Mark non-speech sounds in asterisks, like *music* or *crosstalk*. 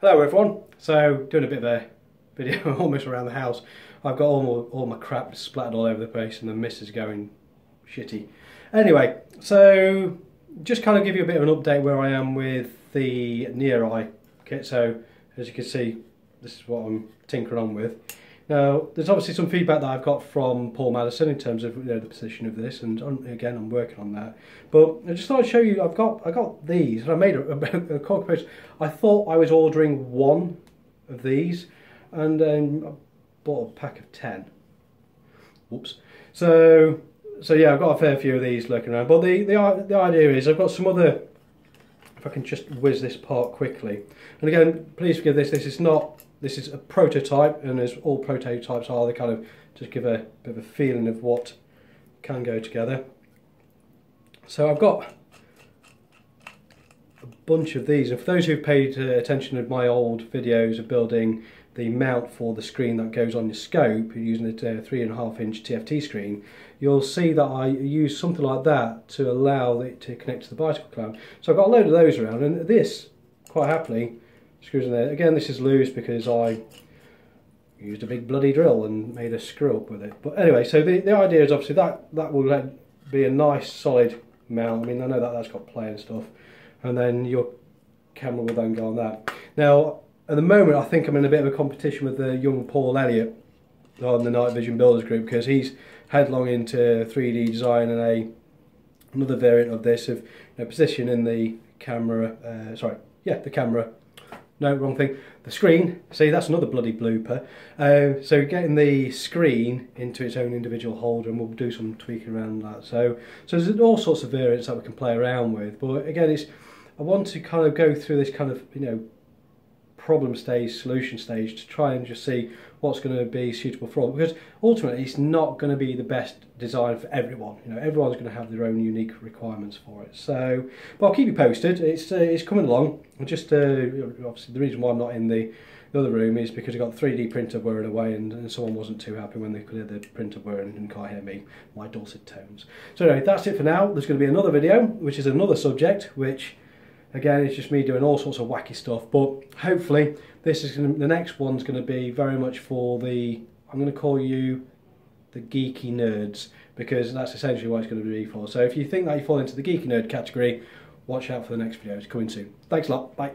Hello everyone. So doing a bit of a video *laughs* almost around the house. I've got all my, all my crap splattered all over the place and the mist is going shitty. Anyway, so just kind of give you a bit of an update where I am with the near eye kit. So as you can see, this is what I'm tinkering on with. Now, there's obviously some feedback that I've got from Paul Madison in terms of you know, the position of this, and again, I'm working on that. But I just thought I'd show you. I've got I got these, and I made a, a, *laughs* a. I thought I was ordering one of these, and um, I bought a pack of ten. Whoops. So so yeah, I've got a fair few of these lurking around. But the the the idea is I've got some other. If I can just whiz this part quickly, and again, please forgive this. This is not this is a prototype, and as all prototypes are, they kind of just give a bit of a feeling of what can go together. So I've got a bunch of these, and for those who've paid uh, attention to my old videos of building the mount for the screen that goes on your scope using a three and a half inch TFT screen, you'll see that I use something like that to allow it to connect to the bicycle clamp. So I've got a load of those around, and this, quite happily, screws in there. Again, this is loose because I used a big bloody drill and made a screw up with it. But anyway, so the, the idea is obviously that that will be a nice solid mount. I mean, I know that that's got play and stuff. And then your camera will then go on that. Now, at the moment, I think I'm in a bit of a competition with the young Paul Elliott on the Night Vision Builders group because he's headlong into 3D design and a another variant of this of you know, positioning the camera, uh, sorry, yeah, the camera no, wrong thing. The screen, see that's another bloody blooper. Uh, so getting the screen into its own individual holder and we'll do some tweaking around that. So, so there's all sorts of variants that we can play around with. But again, it's I want to kind of go through this kind of, you know, problem stage, solution stage to try and just see what's going to be suitable for all. Because ultimately, it's not going to be the best design for everyone. You know, everyone's going to have their own unique requirements for it. So, but I'll keep you posted. It's uh, it's coming along. Just uh, obviously the reason why I'm not in the the other room is because I've got 3D printer whirring away and, and someone wasn't too happy when they could hear the printer whirring and can't hear me, my dulcet tones. So anyway, that's it for now. There's going to be another video, which is another subject, which Again, it's just me doing all sorts of wacky stuff, but hopefully this is gonna, the next one's going to be very much for the, I'm going to call you the geeky nerds, because that's essentially what it's going to be for. So if you think that you fall into the geeky nerd category, watch out for the next video, it's coming soon. Thanks a lot, bye.